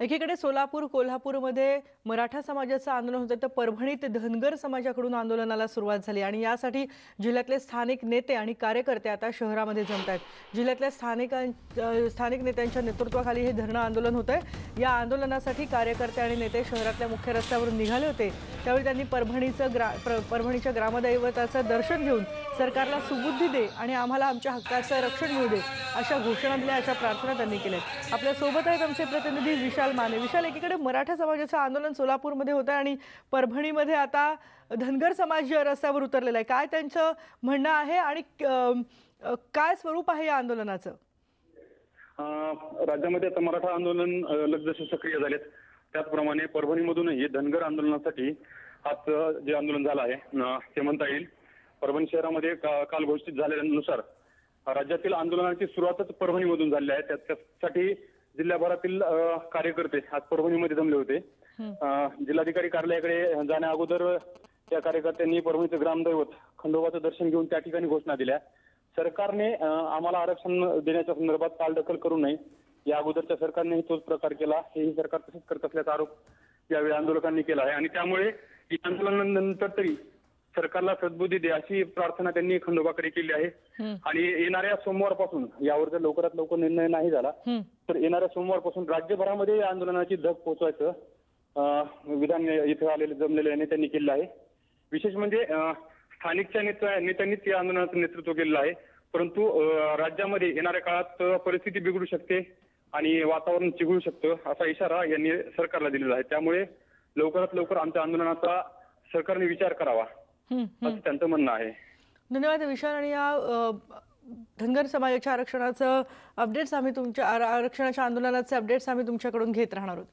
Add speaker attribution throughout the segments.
Speaker 1: एकीकडे सोलापूर कोल्हापूरमध्ये मराठा समाजाचं आंदोलन होतं तर परभणीत धनगर समाजाकडून आंदोलनाला सुरुवात झाली आणि यासाठी जिल्ह्यातले स्थानिक नेते आणि कार्यकर्ते आता शहरामध्ये जमत आहेत जिल्ह्यातल्या स्थानिकां स्थानिक नेत्यांच्या नेतृत्वाखाली हे धरणं आंदोलन होतं आहे या आंदोलनासाठी कार्यकर्ते आणि नेते शहरातल्या मुख्य रस्त्यावरून निघाले होते. त्यावेळी त्यांनी परभणीचं ग्रा परभणीच्या ग्रामदैवताचं दर्शन घेऊन सरकारला सुबुद्धी दे आणि आम्हाला आमच्या हक्काचं रक्षण मिळू दे अशा घोषणा दिल्या अशा प्रार्थना त्यांनी केल्या आपल्यासोबत आहेत आमचे प्रतिनिधी विशाल माने. विशाल एकीकडे मराठा समाजाचं आंदोलन सोलापूरमध्ये होतं आणि परभणीमध्ये आता धनगर समाज रस्त्यावर उतरलेला आहे. काय त्यांचं म्हणणं आहे आणि काय स्वरूप आहे या आंदोलनाचं?
Speaker 2: राज्यामध्ये आता मराठा आंदोलन लगजसे सक्रिय झालेत. त्याचप्रमाणे परभणीमधूनही धनगर आंदोलनासाठी आज जे आंदोलन झालं आहे ते म्हणता येईल. परभणी शहरामध्ये काल घोषित झाल्यानुसार राज्यातील आंदोलनाची सुरुवातच परभणीमधून झाली आहे. त्यासाठी जिल्ह्याभरातील अं, कार्यकर्ते आज परभणीमध्ये जमले होते. अं, जिल्हाधिकारी कार्यालयाकडे जाण्या अगोदर त्या कार्यकर्त्यांनी परभणीचं ग्रामदैवत खंडोबाचं दर्शन घेऊन त्या ठिकाणी घोषणा दिल्या. सरकारने अं, आम्हाला आरक्षण देण्याच्या संदर्भात चालढकल करू नये. या अगोदरच्या सरकारनेही तोच प्रकार केला. हेही सरकार तसेच करत असल्याचा आरोप यावेळी आंदोलकांनी केला आहे. आणि त्यामुळे या आंदोलनानंतर तरी सरकारला सद्बुद्धी दे अशी प्रार्थना त्यांनी खंडोबाकडे केली आहे. आणि येणाऱ्या सोमवारपासून यावर जर लवकरात लवकर निर्णय नाही झाला. तर येणाऱ्या सोमवारपासून राज्यभरामध्ये या आंदोलनाची धग पोहोचवायचं अं, विधान इथे आलेले जमलेल्या नेत्यांनी केलं आहे. विशेष म्हणजे स्थानिकच्या नेत्या नेत्यांनीच या आंदोलनाचं नेतृत्व केलेलं आहे. परंतु राज्यामध्ये येणाऱ्या काळात परिस्थिती बिघडू शकते आणि वातावरण चिघळू शकतं असा इशारा यांनी सरकारला दिलेला आहे. त्यामुळे लवकरात लवकर आमच्या आंदोलनाचा सरकारने विचार करावा. असं त्यांचं म्हणणं आहे.
Speaker 1: धन्यवाद विशाल आणि या धनगर समाजाच्या आरक्षणाचं अपडेट्स आम्ही तुमच्या आर- आरक्षणाच्या आंदोलनाचे अपडेट्स आम्ही तुमच्याकडून घेत राहणार आहोत.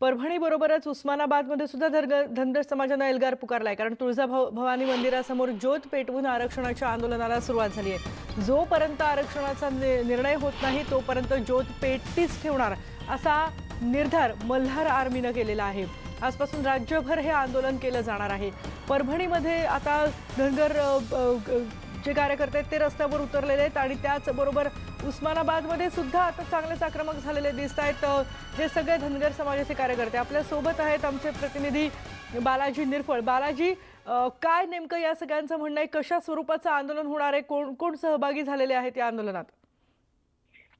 Speaker 1: परभणी बरोबरच उस्मानाबादमध्ये सुद्धा धनगर धनगर समाजानं एल्गार पुकारलाय. कारण तुळजा भव- भवानी मंदिरासमोर ज्योत पेटवून आरक्षणाच्या आंदोलनाला सुरुवात झाली आहे. जोपर्यंत आरक्षणाचा निर्णय होत नाही तोपर्यंत ज्योत पेटतीच ठेवणार असा निर्धार मल्हार आर्मीनं केलेला आहे. आजपासून राज्यभर हे आंदोलन केलं जाणार आहे. परभणीमध्ये आता धनगर जे कार्यकर्ते आहेत ते रस्त्यावर उतरलेले आहेत आणि त्याचबरोबर उस्मानाबादमध्ये सुद्धा आता चांगलेच आक्रमक झालेले दिसत आहेत. हे सगळे धनगर समाजाचे कार्यकर्ते आपल्यासोबत आहेत आमचे प्रतिनिधी बालाजी निरफळ. बालाजी काय नेमकं या सगळ्यांचं म्हणणं आहे? कशा स्वरूपाचं आंदोलन होणार आहे? कोण कोण सहभागी झालेले आहेत या आंदोलनात?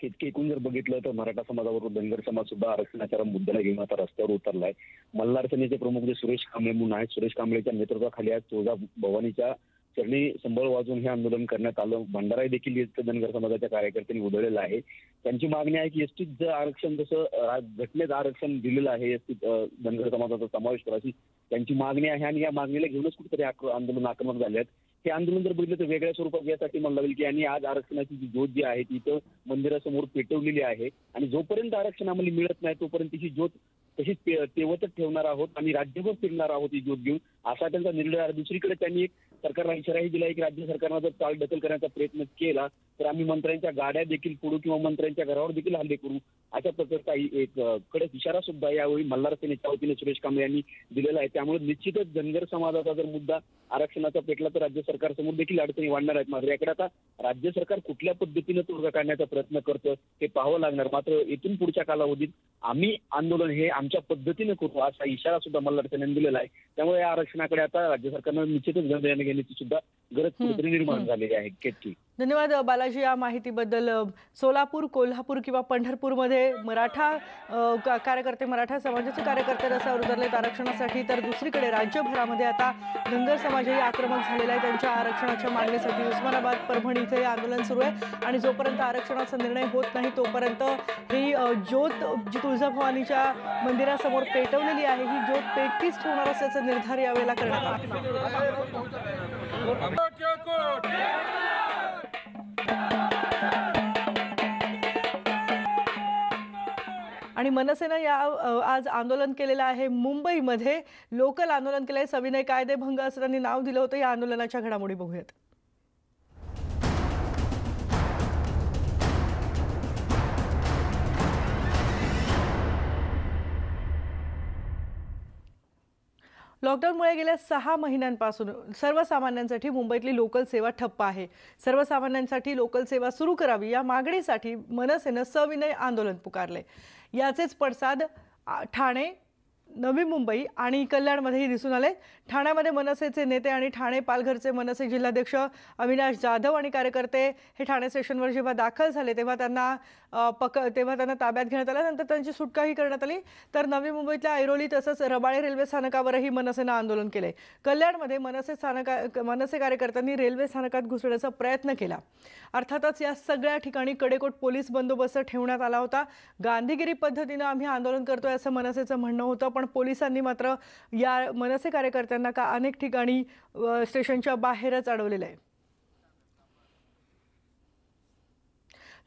Speaker 3: तितके एकूण जर बघितलं तर मराठा समाजावर धनगर समाज सुद्धा आरक्षणाच्या मुद्द्याला घेऊन आता रस्त्यावर उतरलाय. मल्हार सेनेचे प्रमुख जे सुरेश कांबळे म्हणून आहेत सुरेश कांबळेच्या नेतृत्वाखाली आज तुळजा भवानीच्या चरणी संबळ वाजून हे आंदोलन करण्यात आलं. भंडारा देखील धनगर समाजाच्या कार्यकर्त्यांनी उधळलेलं आहे. त्यांची मागणी आहे की एसटीत जर आरक्षण जसं घटनेत आरक्षण दिलेलं आहे एसटीत धनगर समाजाचा समावेश करा त्यांची मागणी आहे आणि या मागणीला घेऊनच कुठेतरी आंदोलन आक्रमक झाले आहेत हे आंदोलन जर बघितलं तर वेगळ्या स्वरूपात यासाठी म्हणलं लागेल की यांनी आज आरक्षणाची जी ज्योत जी आहे ती इथं मंदिरासमोर पेटवलेली आहे. आणि जोपर्यंत आरक्षण आम्हाला मिळत नाही तोपर्यंत तिची ज्योत तशीच तेवतच ठेवणार आहोत आणि राज्यभर फिरणार आहोत ही ज्योत घेऊन. असा त्यांचा निर्णय आहे. दुसरीकडे त्यांनी एक सरकारला इशाराही दिला की राज्य सरकारनं जर चाल ढकल करण्याचा प्रयत्न केला तर आम्ही मंत्र्यांच्या गाड्या देखील फोडू किंवा मंत्र्यांच्या घरावर देखील हल्ले करू. अशा प्रकारचा एक कडक इशारा सुद्धा यावेळी मल्हार सेनेच्या वतीने सुरेश कांबळे यांनी दिलेला आहे. त्यामुळे निश्चितच धनगर समाजाचा जर मुद्दा आरक्षणाचा पेटला तर राज्य सरकारसमोर देखील अडचणी वाढणार आहेत. मात्र याकडे आता राज्य सरकार कुठल्या पद्धतीनं तोडगा काढण्याचा प्रयत्न करतं हे पाहावं लागणार. मात्र इथून पुढच्या कालावधीत आम्ही आंदोलन हे आमच्या पद्धतीनं करू असा इशारा सुद्धा मल्हार सेनेने दिलेला आहे. त्यामुळे या आरक्षणाकडे आता राज्य सरकारनं निश्चितच गंध घेण्याची सुद्धा गरज कुठेतरी निर्माण झालेली आहे. केतकी
Speaker 1: धन्यवाद बालाजी या माहितीबद्दल. सोलापूर कोल्हापूर किंवा पंढरपूरमध्ये मराठा का- कार्यकर्ते मराठा समाजाचे कार्यकर्ते रस्त्यावर उतरलेत आरक्षणासाठी तर दुसरीकडे राज्यभरामध्ये आता धनगर समाजही आक्रमक झालेला आहे. त्यांच्या आरक्षणाच्या मागणीसाठी उस्मानाबाद परभणी इथे हे आंदोलन सुरू आहे. आणि जोपर्यंत आरक्षणाचा निर्णय होत नाही तोपर्यंत ही ज्योत जी तुळजाभवानीच्या मंदिरासमोर पेटवलेली आहे ही ज्योत पेटतीच ठेवणार असल्याचा निर्धार यावेळेला करण्यात आला. आणि मनसेनं या आज आंदोलन केलेलं आहे मुंबईमध्ये. लोकल आंदोलन केलंय. सविनय कायदेभंग असं त्यांनी नाव दिलं होतं. या आंदोलनाच्या घडामोडी बघूयात. लॉकडाऊनमुळे गेल्या सहा महिन्यांपासून सर्वसामान्यांसाठी मुंबईतली लोकल सेवा ठप्प आहे. सर्वसामान्यांसाठी लोकल सेवा सुरू करावी या मागणीसाठी मनसेनं सविनय आंदोलन पुकारले. याचेच पडसाद ठाणे नवी मुंबई आणि कल्याणमध्येही दिसून आले. ठाण्यामध्ये मनसेचे नेते आणि ठाणे पालघरचे मनसे जिल्हाध्यक्ष अविनाश जाधव आणि कार्यकर्ते हे ठाणे स्टेशनवर जेव्हा दाखल झाले तेव्हा त्यांना पक तेव्हा त्यांना ताब्यात घेण्यात आलं. नंतर त्यांची सुटकाही करण्यात आली. तर नवी मुंबईतल्या ऐरोली तसंच रबाळे रेल्वे स्थानकावरही मनसेनं आंदोलन केले. कल्याणमध्ये मनसे स्थानका मनसे कार्यकर्त्यांनी रेल्वे स्थानकात घुसण्याचा प्रयत्न केला. अर्थातच या सगळ्या ठिकाणी कडेकोट पोलीस बंदोबस्त ठेवण्यात आला होता. गांधीगिरी पद्धतीनं आम्ही आंदोलन करतोय असं मनसेचं म्हणणं होतं पण पोलिसांनी मात्र या मनसे कार्यकर्त्यांना का अनेक ठिकाणी स्टेशनच्या बाहेरच अडवलेलं आहे.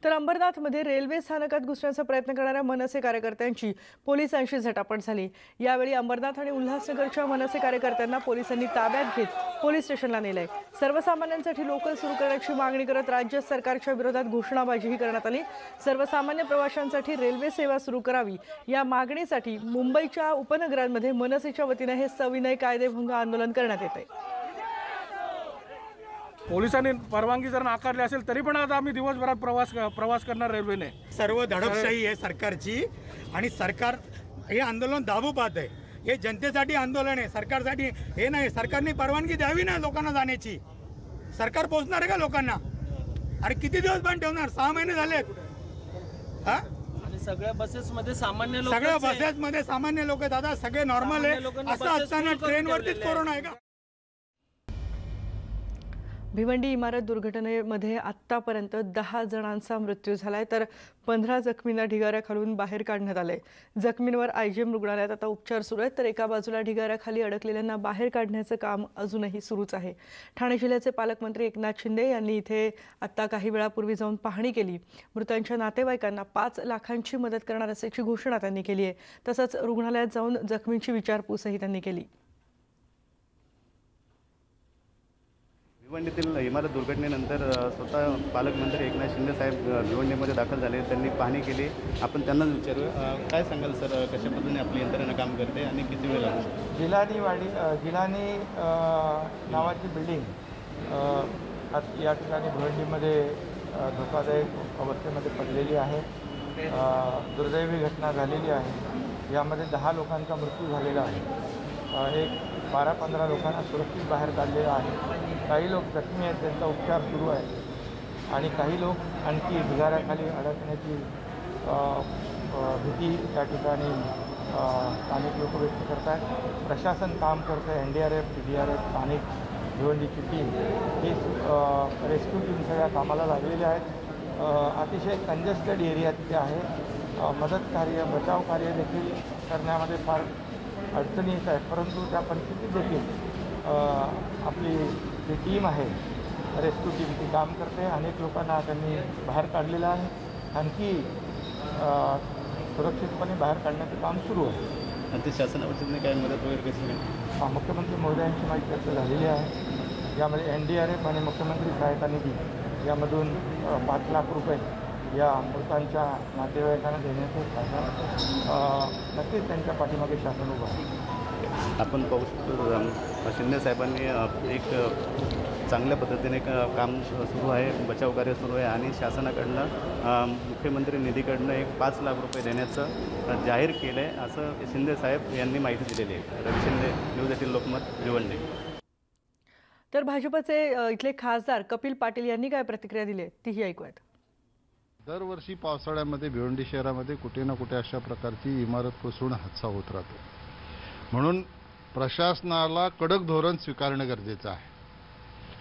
Speaker 1: तर अंबरनाथमध्ये रेल्वे स्थानकात घुसण्याचा प्रयत्न करणाऱ्या मनसे कार्यकर्त्यांची पोलिसांशी झटापट झाली. यावेळी अंबरनाथ आणि उल्हासनगरच्या मनसे कार्यकर्त्यांना पोलिसांनी ताब्यात घेत पोलीस स्टेशनला नेलंय. सर्वसामान्यांसाठी लोकल सुरू करण्याची मागणी करत राज्य सरकारच्या विरोधात घोषणाबाजीही करण्यात आली. सर्वसामान्य प्रवाशांसाठी रेल्वे सेवा सुरू करावी या मागणीसाठी मुंबईच्या उपनगरांमध्ये मनसेच्या वतीनं हे सविनय कायदेभंग आंदोलन करण्यात येत आहे
Speaker 4: पोलिसांनी परवानगी जर नाकारली असेल तरी पण आता आम्ही दिवसभरात प्रवास प्रवास करणार रेल्वेने.
Speaker 5: सर्व दडपशाही आहे सरकारची आणि सरकार हे आंदोलन दाबू पाहत आहे. हे जनतेसाठी आंदोलन आहे. सरकारसाठी हे नाही. सरकारने परवानगी द्यावी ना लोकांना जाण्याची. सरकार पोहोचणार आहे का लोकांना? अरे किती दिवस बंद ठेवणार? सहा महिने झालेत. हा?
Speaker 6: आणि सगळ्या बसेसमध्ये सामान्य लोक
Speaker 5: सगळ्या बसेसमध्ये सामान्य लोक दादा सगळे नॉर्मल आहे.
Speaker 6: लोकांनी
Speaker 5: असं असताना ट्रेनवरतीच कोरोना आहे का?
Speaker 1: भिवंडी इमारत दुर्घटनेमध्ये आत्तापर्यंत दहा जणांचा मृत्यू झालाय तर पंधरा जखमींना ढिगाऱ्याखालून बाहेर काढण्यात आले जखमींवर आयजीएम रुग्णालयात आता उपचार सुरू आहेत तर एका बाजूला ढिगाऱ्याखाली अडकलेल्यांना बाहेर काढण्याचं काम अजूनही सुरूच आहे. ठाणे जिल्ह्याचे पालकमंत्री एकनाथ शिंदे यांनी इथे आत्ता काही वेळापूर्वी जाऊन पाहणी केली. मृतांच्या नातेवाईकांना पाच लाखांची मदत करणार असल्याची घोषणा त्यांनी केली आहे. तसंच रुग्णालयात जाऊन जखमींची विचारपूसही त्यांनी केली.
Speaker 7: भिवंडीतील इमारत दुर्घटनेनंतर स्वतः पालकमंत्री एकनाथ शिंदे साहेब भिवंडीमध्ये दाखल झाले. त्यांनी पाहणी केली. आपण त्यांनाच विचारू काय सांगाल सर? अ, कशा पद्धतीने आपली यंत्रणा काम करते आणि किती वेळ लागतो?
Speaker 8: गिलानी वाडी गिलानी नावाची बिल्डिंग आत- या ठिकाणी भिवंडीमध्ये धोकादायक अवस्थेमध्ये पडलेली आहे. दुर्दैवी घटना झालेली आहे. यामध्ये दहा लोकांचा मृत्यू झालेला आहे. हे बारा पंधरा लोकांना सुरक्षित बाहेर काढलेलं आहे. काही लोक जखमी आहेत त्यांचा उपचार सुरू आहे. आणि काही लोक आणखी ढिगाऱ्याखाली अडकण्याची भीती त्या ठिकाणी स्थानिक लोक व्यक्त करत आहेत प्रशासन काम करतं आहे N D R F D D R F स्थानिक भिवंडीची टीम ही रेस्क्यू टीम सगळ्या कामाला लागलेल्या आहेत. अतिशय कंजेस्टेड एरिया तिथे आहे. मदत कार्य बचाव कार्य देखील करण्यामध्ये फार अडचणी येत आहेत. परंतु त्या परिस्थितीत देखील आपली जी टीम आहे रेस्क्यू टीम ती काम करते. अनेक लोकांना त्यांनी बाहेर काढलेलं आहे. आणखी सुरक्षितपणे बाहेर काढण्याचं काम सुरू आहे.
Speaker 7: आणि ते शासनावरती काय मदत वगैरे कशी मिळेल
Speaker 8: अ, मुख्यमंत्री महोदयांची माझी चर्चा झालेली आहे. यामध्ये एन डी आर एफ आणि मुख्यमंत्री सहायता निधी यामधून पाच लाख रुपये या मृतांच्या नातेवाईकांना देण्याचं शासन अ, नक्कीच त्यांच्या पाठीमागे शासन उभं आहे.
Speaker 7: आपण पाहू शकतो शिंदे साहेबांनी एक चांगल्या पद्धतीने क- काम सुरू आहे बचाव कार्य सुरू आहे आणि शासनाकडनं मुख्यमंत्री निधीकडनं एक पाच लाख रुपये देण्याचं जाहीर केलं आहे असं शिंदे साहेब यांनी माहिती दिलेली आहे. Ravi Shinde news eighteen Lokmat Bhiwandi.
Speaker 1: तर भाजपचे इथले खासदार कपिल पाटील यांनी काय प्रतिक्रिया दिली तीही ऐकूयात.
Speaker 9: दरवर्षी पावसाळ्यामध्ये भिवंडी शहरामध्ये कुठे ना कुठे अशा प्रकारची इमारत कोसळून हादसा होत राहतो. म्हणून प्रशासनाला कडक धोरण स्वीकारणं गरजेचं आहे.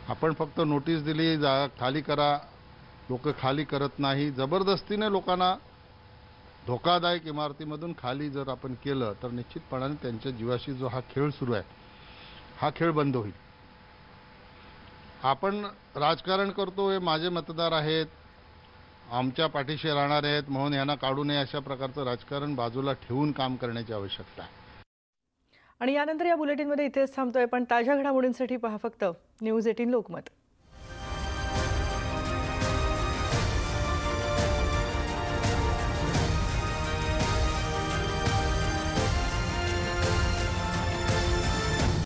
Speaker 9: आपण फक्त नोटीस दिली जा खाली करा. लोक खाली करत नाही. जबरदस्तीने लोकांना धोकादायक इमारतीमधून खाली जर आपण केलं तर निश्चितपणाने त्यांच्या जीवाशी जो हा खेळ सुरू आहे हा खेळ बंद होईल. आपण राजकारण करतो हे माझे मतदार आहेत आमच्या पाठीशी राहणार आहेत म्हणून यांना काढू नये अशा प्रकारचं राजकारण बाजूला ठेवून काम करण्याची आवश्यकता आहे.
Speaker 1: आणि यानंतर या बुलेटिनमध्ये इथेच थांबतोय पण ताज्या घडामोडींसाठी पहा फक्त. News eighteen Lokmat.